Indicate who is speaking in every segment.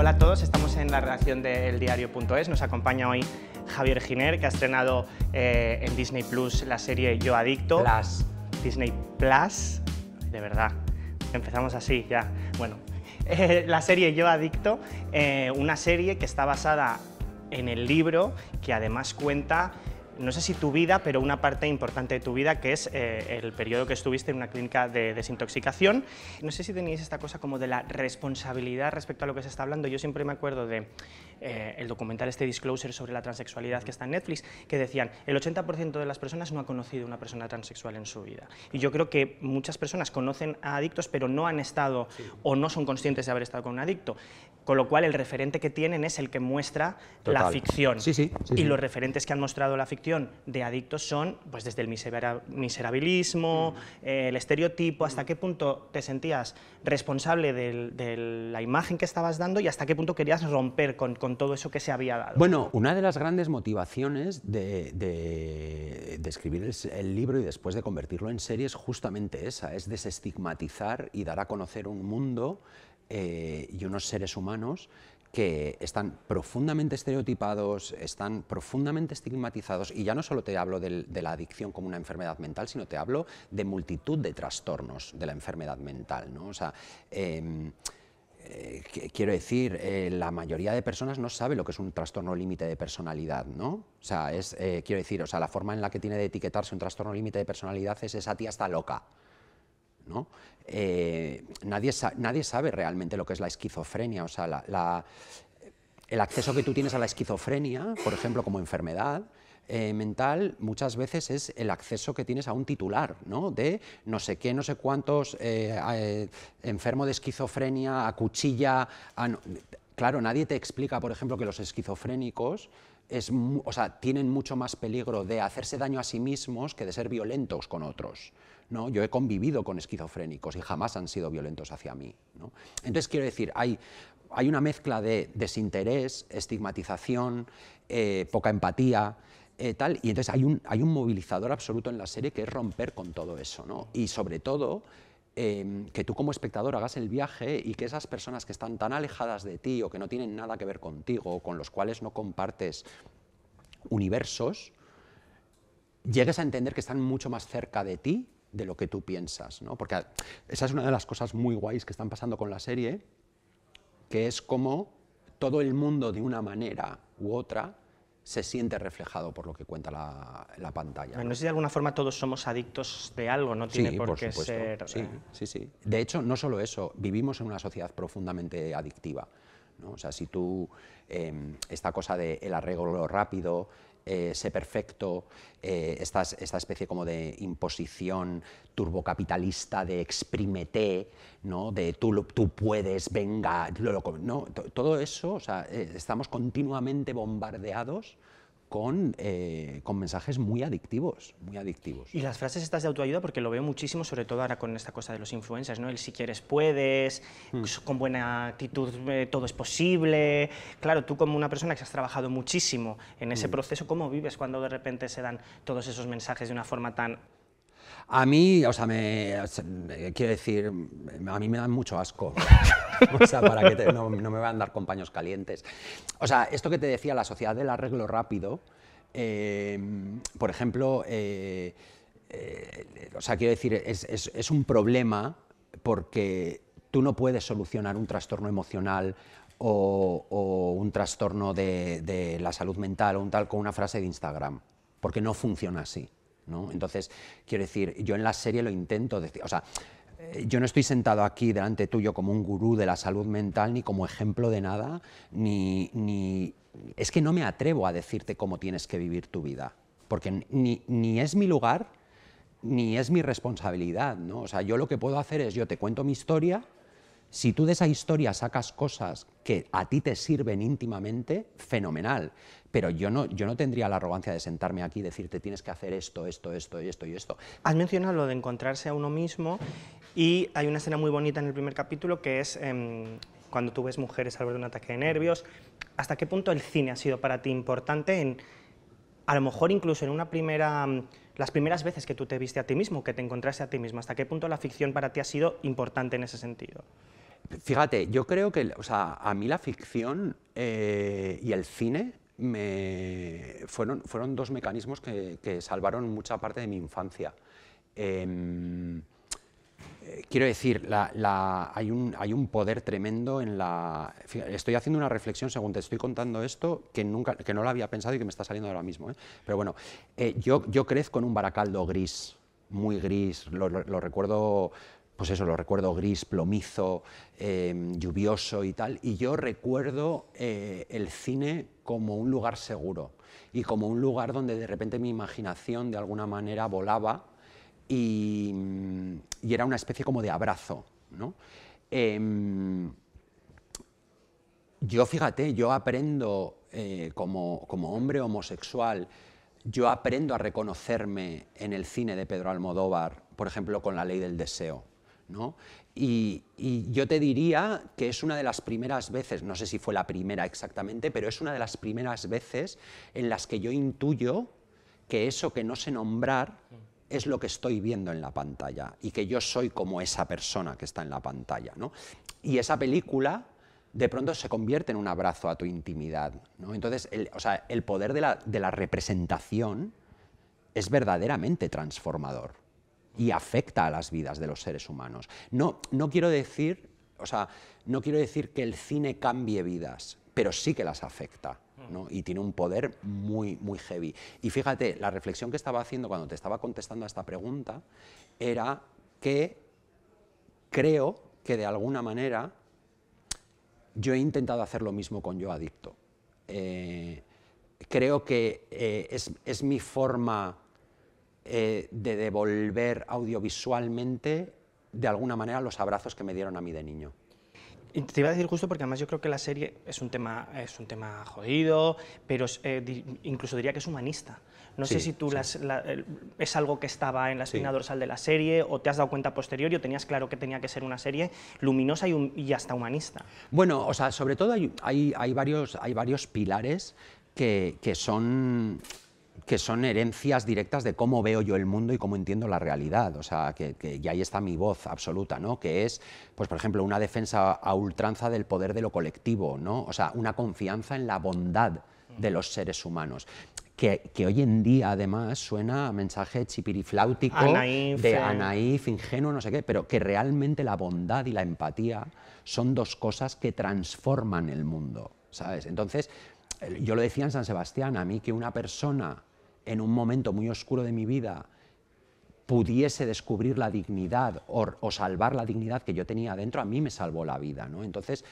Speaker 1: Hola a todos, estamos en la redacción del diario.es. Nos acompaña hoy Javier Giner, que ha estrenado eh, en Disney Plus la serie Yo Adicto.
Speaker 2: Plus.
Speaker 1: Disney Plus, de verdad. Empezamos así, ya. Bueno, eh, la serie Yo Adicto, eh, una serie que está basada en el libro, que además cuenta no sé si tu vida, pero una parte importante de tu vida, que es eh, el periodo que estuviste en una clínica de desintoxicación. No sé si teníais esta cosa como de la responsabilidad respecto a lo que se está hablando. Yo siempre me acuerdo de eh, el documental este Disclosure sobre la transexualidad que está en Netflix, que decían, el 80% de las personas no ha conocido una persona transexual en su vida. Y yo creo que muchas personas conocen a adictos, pero no han estado o no son conscientes de haber estado con un adicto. Con lo cual, el referente que tienen es el que muestra la ficción.
Speaker 2: Sí, sí,
Speaker 1: y los referentes que han mostrado la ficción de adictos son, pues desde el miserabilismo, eh, el estereotipo, hasta qué punto te sentías responsable de la imagen que estabas dando y hasta qué punto querías romper con, con todo eso que se había dado.
Speaker 2: Bueno, una de las grandes motivaciones de, de, escribir el, el, libro y después de convertirlo en serie es justamente esa, es desestigmatizar y dar a conocer un mundo eh, y unos seres humanos que están profundamente estereotipados, están profundamente estigmatizados, y ya no solo te hablo de, la adicción como una enfermedad mental, sino te hablo de multitud de trastornos de la enfermedad mental. ¿no? O sea, em, eh, quiero decir, eh, la mayoría de personas no sabe lo que es un trastorno límite de personalidad, ¿no? O sea, es, quiero decir, o sea, la forma en la que tiene de etiquetarse un trastorno límite de personalidad es esa tía está loca. Eh, nadie, nadie, sabe realmente lo que es la esquizofrenia, o sea, el acceso que tú tienes a la esquizofrenia, por ejemplo, como enfermedad, eh, mental muchas veces es el acceso que tienes a un titular, ¿no? De no sé qué, no sé cuántos, eh, enfermo de esquizofrenia, a cuchilla. Claro, nadie te explica, por ejemplo, que los esquizofrénicos es, o sea, tienen mucho más peligro de hacerse daño a sí mismos que de ser violentos con otros. ¿No? Yo he convivido con esquizofrénicos y jamás han sido violentos hacia mí. Entonces, quiero decir, hay, hay una mezcla de desinterés, estigmatización, eh, poca empatía, eh, tal, y entonces hay un, hay un movilizador absoluto en la serie que es romper con todo eso, ¿no? Y sobre todo, em, que tú como espectador hagas el viaje y que esas personas que están tan alejadas de ti o que no tienen nada que ver contigo, con los cuales no compartes universos, llegues a entender que están mucho más cerca de ti de lo que tú piensas, ¿no? Porque esa es una de las cosas muy guays que están pasando con la serie, que es como todo el mundo de una manera u otra se siente reflejado por lo que cuenta la, pantalla.
Speaker 1: ¿no? sé si de alguna forma todos somos adictos de algo, no tiene por, qué ser...
Speaker 2: Sí, eh. sí, sí. De hecho, no solo eso, vivimos en una sociedad profundamente adictiva. ¿no? O sea, si tú, em, esta cosa del el arreglo rápido, eh, sé perfecto, eh, esta, especie como de imposición turbocapitalista de exprímete, ¿no? de tú, tú puedes, venga, no, todo eso, o sea, eh, estamos continuamente bombardeados con, eh, con, mensajes muy adictivos, muy adictivos.
Speaker 1: Y las frases estas de autoayuda, porque lo veo muchísimo, sobre todo ahora con esta cosa de los influencers, ¿no? El si quieres puedes, hmm. con buena actitud eh, todo es posible. Claro, tú como una persona que has trabajado muchísimo en ese hmm. proceso, ¿cómo vives cuando de repente se dan todos esos mensajes de una forma tan
Speaker 2: a mí, o sea, me, quiero decir, a mí me dan mucho asco. o sea, para que no, me van a dar con paños calientes. O sea, esto que te decía, la sociedad del arreglo rápido, em, por ejemplo, eh, eh, o sea, quiero decir, es, un problema porque tú no puedes solucionar un trastorno emocional o, un trastorno de, de, la salud mental o un tal con una frase de Instagram, porque no funciona así. Entonces, quiero decir, yo en la serie lo intento decir, o sea, eh, yo no estoy sentado aquí delante tuyo como un gurú de la salud mental, ni como ejemplo de nada, ni, ni es que no me atrevo a decirte cómo tienes que vivir tu vida, porque ni, ni es mi lugar, ni es mi responsabilidad, ¿no? O sea, yo lo que puedo hacer es, yo te cuento mi historia, si tú de esa historia sacas cosas que a ti te sirven íntimamente, fenomenal. Pero yo no, yo no tendría la arrogancia de sentarme aquí y decirte tienes que hacer esto, esto, esto y esto y esto.
Speaker 1: Has mencionado lo de encontrarse a uno mismo y hay una escena muy bonita en el primer capítulo que es em, cuando tú ves mujeres al borde de un ataque de nervios. ¿Hasta qué punto el cine ha sido para ti importante en, a lo mejor incluso en una primera las primeras veces que tú te viste a ti mismo, que te encontraste a ti mismo, ¿hasta qué punto la ficción para ti ha sido importante en ese sentido?
Speaker 2: Fíjate, yo creo que, o sea, a mí la ficción eh, y el cine fueron, fueron dos mecanismos que, salvaron mucha parte de mi infancia. Em, eh, quiero decir, hay, un, hay un poder tremendo en la... Estoy haciendo una reflexión según te estoy contando esto que, nunca, que no lo había pensado y que me está saliendo ahora mismo. ¿eh? Pero bueno, yo, yo crezco en un baracaldo gris, muy gris, lo recuerdo... Pues eso, lo recuerdo gris, plomizo, eh, lluvioso y tal. Y yo recuerdo eh, el cine como un lugar seguro y como un lugar donde de repente mi imaginación de alguna manera volaba y, mm, era una especie como de abrazo. ¿no? Em, yo fíjate, yo aprendo eh, como, como hombre homosexual, yo aprendo a reconocerme en el cine de Pedro Almodóvar, por ejemplo, con La ley del deseo. ¿No? Y, yo te diría que es una de las primeras veces, no sé si fue la primera exactamente, pero es una de las primeras veces en las que yo intuyo que eso que no sé nombrar es lo que estoy viendo en la pantalla y que yo soy como esa persona que está en la pantalla. ¿no? Y esa película de pronto se convierte en un abrazo a tu intimidad. Entonces, el, o sea, el poder de la representación es verdaderamente transformador y afecta a las vidas de los seres humanos. No, no quiero decir, o sea, no quiero decir que el cine cambie vidas, pero sí que las afecta. ¿no? Y tiene un poder muy, muy heavy. Y fíjate, la reflexión que estaba haciendo cuando te estaba contestando a esta pregunta era que creo que de alguna manera yo he intentado hacer lo mismo con Yo Adicto. Eh, creo que eh, es, es mi forma eh, de devolver audiovisualmente de alguna manera los abrazos que me dieron a mí de niño.
Speaker 1: Y te iba a decir justo porque además yo creo que la serie es un tema, es un tema jodido, pero eh, di- incluso diría que es humanista. No sé si tú
Speaker 2: sí.
Speaker 1: las- la- el- es algo que estaba en la
Speaker 2: Sí.
Speaker 1: espina dorsal de la serie o te has dado cuenta posterior o tenías claro que tenía que ser una serie luminosa y hasta humanista.
Speaker 2: Bueno, o sea, sobre todo hay, hay, hay varios, hay varios pilares que, que son que son herencias directas de cómo veo yo el mundo y cómo entiendo la realidad. O sea, que, que- y ahí está mi voz absoluta, ¿no? Que es, pues, por ejemplo, una defensa a ultranza del poder de lo colectivo, ¿no? O sea, una confianza en la bondad de los seres humanos. Que, que hoy en día, además, suena a mensaje chipirifláutico de
Speaker 1: eh.
Speaker 2: a naif, ingenuo, no sé qué, pero que realmente la bondad y la empatía son dos cosas que transforman el mundo, ¿sabes? Entonces, yo lo decía en San Sebastián, a mí que una persona en un momento muy oscuro de mi vida pudiese descubrir la dignidad o, salvar la dignidad que yo tenía dentro, a mí me salvó la vida, ¿no? Entonces,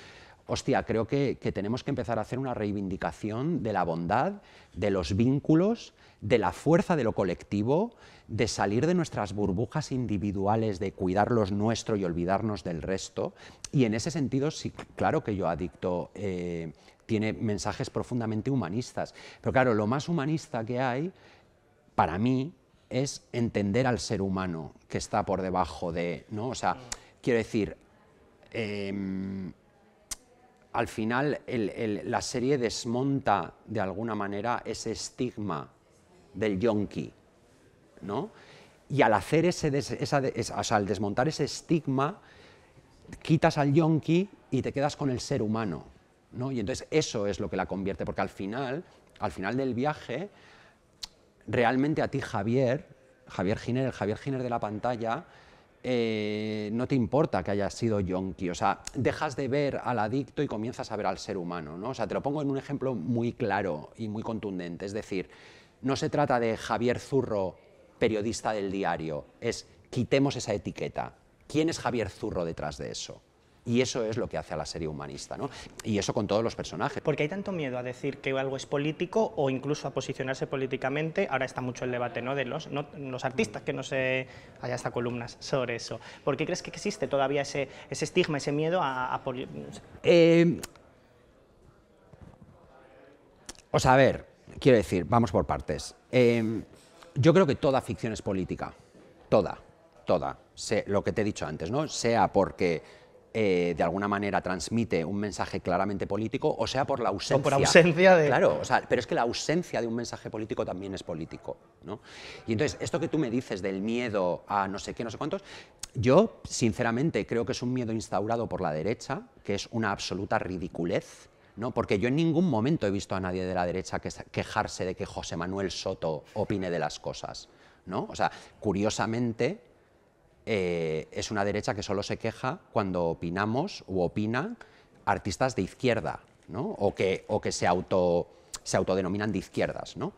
Speaker 2: hostia, creo que, que tenemos que empezar a hacer una reivindicación de la bondad, de los vínculos, de la fuerza de lo colectivo, de salir de nuestras burbujas individuales, de cuidar los nuestro y olvidarnos del resto. Y en ese sentido, sí, claro que yo adicto eh, tiene mensajes profundamente humanistas. Pero claro, lo más humanista que hay, para mí, es entender al ser humano que está por debajo de, ¿no? O sea, quiero decir, em, al final la serie desmonta de alguna manera ese estigma del yonki, ¿no? Y al hacer ese, esa al desmontar ese estigma, quitas al yonki y te quedas con el ser humano, ¿no? Y entonces eso es lo que la convierte, porque al final, al final del viaje, realmente a ti Javier, Javier Giner, el Javier Giner de la pantalla, eh, no te importa que hayas sido yonki, o sea, dejas de ver al adicto y comienzas a ver al ser humano, ¿no? O sea, te lo pongo en un ejemplo muy claro y muy contundente, es decir, no se trata de Javier Zurro, periodista del diario, es quitemos esa etiqueta. ¿Quién es Javier Zurro detrás de eso? Y eso es lo que hace a la serie humanista, ¿no? Y eso con todos los personajes.
Speaker 1: Porque hay tanto miedo a decir que algo es político o incluso a posicionarse políticamente. Ahora está mucho el debate ¿no? de los, no- los artistas, que no sé, hay hasta columnas sobre eso. ¿Por qué crees que existe todavía ese, ese estigma, ese miedo a... a poli-?
Speaker 2: Eh, o sea, a ver, quiero decir, vamos por partes. Eh, yo creo que toda ficción es política. Toda, toda. Se- lo que te he dicho antes, ¿no? Sea porque eh, de alguna manera transmite un mensaje claramente político o sea por la ausencia.
Speaker 1: por ausencia de-
Speaker 2: Claro, o sea, pero es que la ausencia de un mensaje político también es político, ¿no? Y entonces, esto que tú me dices del miedo a no sé qué, no sé cuántos, yo, sinceramente, creo que es un miedo instaurado por la derecha, que es una absoluta ridiculez, ¿no? porque yo en ningún momento he visto a nadie de la derecha quejarse de que José Manuel Soto opine de las cosas. ¿no? O sea, curiosamente, eh, es una derecha que solo se queja cuando opinamos u opinan artistas de izquierda, ¿no? o, que, o que se, auto, se autodenominan de izquierdas. ¿no?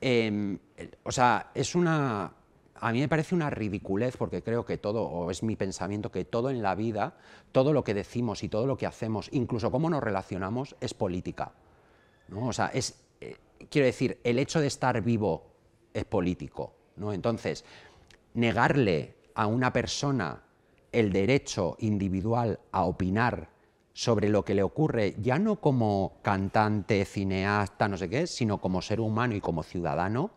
Speaker 2: Em, o sea, es una, a mí me parece una ridiculez porque creo que todo, o es mi pensamiento, que todo en la vida, todo lo que decimos y todo lo que hacemos, incluso cómo nos relacionamos, es política. ¿no? O sea, es, eh, quiero decir, el hecho de estar vivo es político. ¿no? Entonces, negarle a una persona el derecho individual a opinar sobre lo que le ocurre, ya no como cantante, cineasta, no sé qué, sino como ser humano y como ciudadano,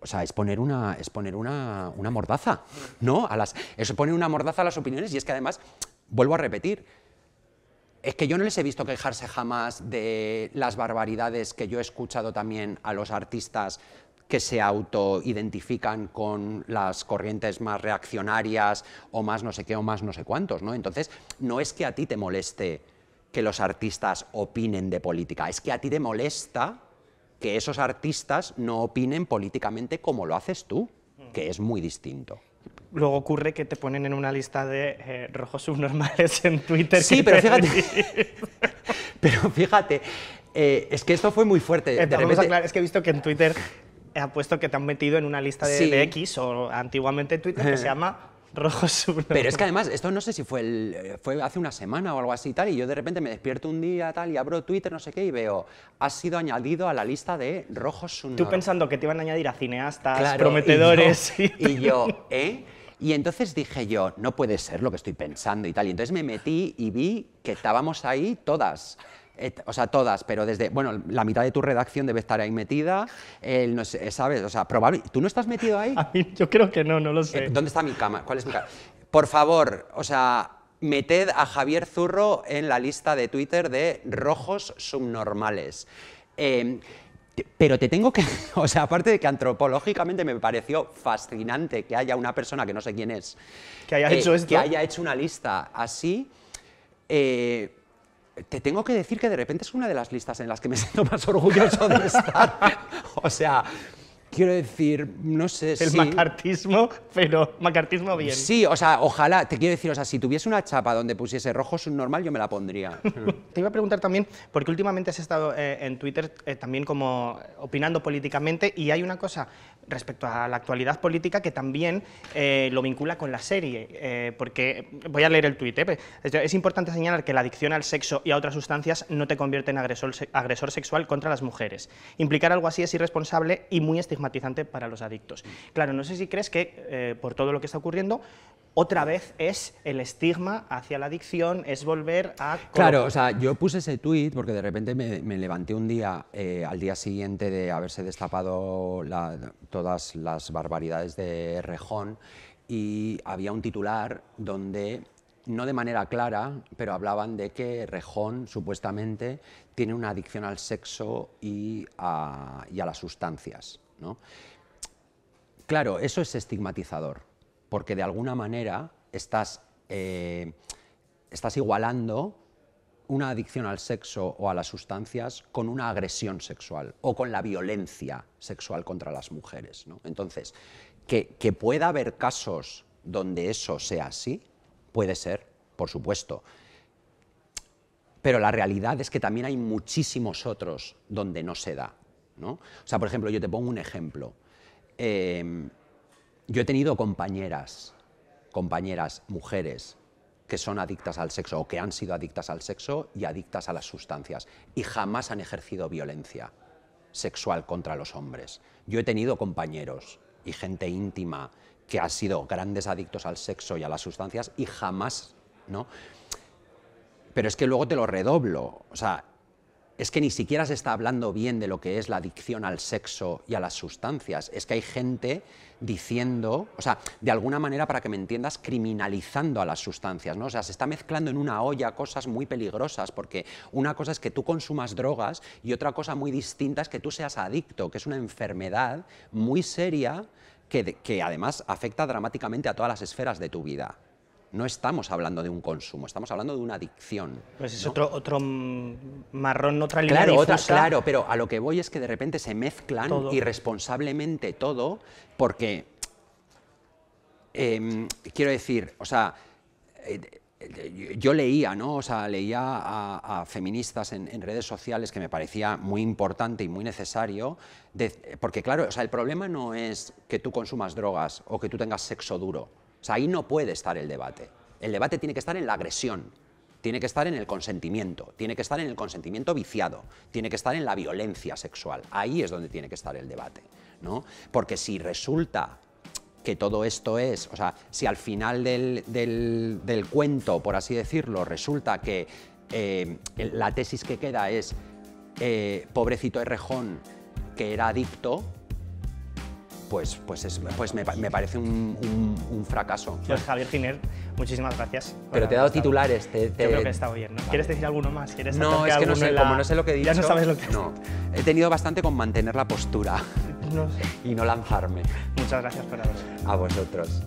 Speaker 2: o sea, es poner una, poner una, mordaza, ¿no? A las, es una mordaza a las opiniones y es que además, vuelvo a repetir, es que yo no les he visto quejarse jamás de las barbaridades que yo he escuchado también a los artistas que se autoidentifican con las corrientes más reaccionarias o más no sé qué o más no sé cuántos, ¿no? Entonces, no es que a ti te moleste que los artistas opinen de política, es que a ti te molesta que esos artistas no opinen políticamente como lo haces tú, que es muy distinto.
Speaker 1: Luego ocurre que te ponen en una lista de eh, rojos subnormales en Twitter.
Speaker 2: Sí, pero fíjate, pero fíjate, eh, es que esto fue muy fuerte.
Speaker 1: Eh, es que he visto que en Twitter ha puesto que te han metido en una lista de, X o antiguamente en Twitter que se llama rojo
Speaker 2: Pero es que además, esto no sé si fue, el, fue hace una semana o algo así tal, y yo de repente me despierto un día tal y abro Twitter, no sé qué, y veo, ha sido añadido a la lista de rojos subnormales.
Speaker 1: Tú pensando que te iban a añadir a cineastas, prometedores.
Speaker 2: Y yo, y yo, ¿eh? Y entonces dije yo, no puede ser lo que estoy pensando y tal. Y entonces me metí y vi que estábamos ahí todas. O sea, todas, pero desde, bueno, la mitad de tu redacción debe estar ahí metida, el, no sé, ¿sabes? O sea, probable, ¿tú no estás metido ahí?
Speaker 1: A mí, yo creo que no, no lo sé.
Speaker 2: Eh, ¿Dónde está mi cama? ¿Cuál es mi cama? Por favor, o sea, meted a Javier Zurro en la lista de Twitter de rojos subnormales. Em, pero te tengo que, o sea, aparte de que antropológicamente me pareció fascinante que haya una persona que no sé quién es,
Speaker 1: que haya hecho eh, esto,
Speaker 2: que haya hecho una lista así, eh, te tengo que decir que de repente es una de las listas en las que me siento más orgulloso de estar. o sea, quiero decir, no sé
Speaker 1: El macartismo, pero macartismo bien.
Speaker 2: Sí, o sea, ojalá, te quiero decir, o sea, si tuviese una chapa donde pusiese rojo subnormal, yo me la pondría.
Speaker 1: te iba a preguntar también, porque últimamente has estado eh, en Twitter eh, también como opinando políticamente y hay una cosa respecto a la actualidad política que también eh, lo vincula con la serie, eh, porque voy a leer el tuit. Eh, es importante señalar que la adicción al sexo y a otras sustancias no te convierte en agresor, agresor sexual contra las mujeres. Implicar algo así es irresponsable y muy estigmatizante para los adictos. Claro, no sé si crees que por todo lo que está ocurriendo, otra vez es el estigma hacia la adicción, es volver a...
Speaker 2: Claro, o sea, yo puse ese tuit porque de repente me, levanté un día, al día siguiente de haberse destapado todas las barbaridades de Rejón y había un titular donde no de manera clara, pero hablaban de que Rejón supuestamente tiene una adicción al sexo y a, las sustancias. Claro, eso es estigmatizador, porque de alguna manera estás, eh, estás igualando una adicción al sexo o a las sustancias con una agresión sexual o con la violencia sexual contra las mujeres. Entonces, que pueda haber casos donde eso sea así, puede ser, por supuesto. Pero la realidad es que también hay muchísimos otros donde no se da. ¿No? O sea, por ejemplo, yo te pongo un ejemplo. Em, yo he tenido compañeras, compañeras mujeres, que son adictas al sexo o que han sido adictas al sexo y adictas a las sustancias y jamás han ejercido violencia sexual contra los hombres. Yo he tenido compañeros y gente íntima que ha sido grandes adictos al sexo y a las sustancias y jamás, ¿no? Pero es que luego te lo redoblo, o sea, es que ni siquiera se está hablando bien de lo que es la adicción al sexo y a las sustancias. Es que hay gente diciendo, o sea, de alguna manera, para que me entiendas, criminalizando a las sustancias, ¿no? O sea, se está mezclando en una olla cosas muy peligrosas, porque una cosa es que tú consumas drogas y otra cosa muy distinta es que tú seas adicto, que es una enfermedad muy seria que, que además afecta dramáticamente a todas las esferas de tu vida. No estamos hablando de un consumo, estamos hablando de una adicción.
Speaker 1: Pues es
Speaker 2: ¿no?
Speaker 1: otro, otro marrón, otra línea
Speaker 2: Claro, otra- claro, pero a lo que voy es que de repente se mezclan
Speaker 1: Todo.
Speaker 2: irresponsablemente todo, porque em, quiero decir, o sea, eh, eh, yo leía, ¿no? O sea, leía a, a feministas en, en redes sociales que me parecía muy importante y muy necesario, de- porque claro, o sea, el problema no es que tú consumas drogas o que tú tengas sexo duro. O sea, ahí no puede estar el debate. El debate tiene que estar en la agresión, tiene que estar en el consentimiento, tiene que estar en el consentimiento viciado, tiene que estar en la violencia sexual. Ahí es donde tiene que estar el debate, ¿no? Porque si resulta que todo esto es, o sea, si al final del, del- del cuento, por así decirlo, resulta que eh, la tesis que queda es eh, pobrecito Errejón que era adicto, pues, pues, es- pues me, me parece un, un- un fracaso.
Speaker 1: Pues Javier Giner, muchísimas gracias.
Speaker 2: Pero te he dado
Speaker 1: estado.
Speaker 2: titulares. Te,
Speaker 1: Yo
Speaker 2: te-
Speaker 1: creo que está bien, ¿no? ¿Quieres decir alguno más? ¿Quieres
Speaker 2: No, es que no sé,
Speaker 1: la-
Speaker 2: como no sé lo que he dicho.
Speaker 1: Ya no sabes lo que
Speaker 2: No, he tenido bastante con mantener la postura
Speaker 1: No sé.
Speaker 2: y no lanzarme.
Speaker 1: Muchas gracias por haber
Speaker 2: A vosotros.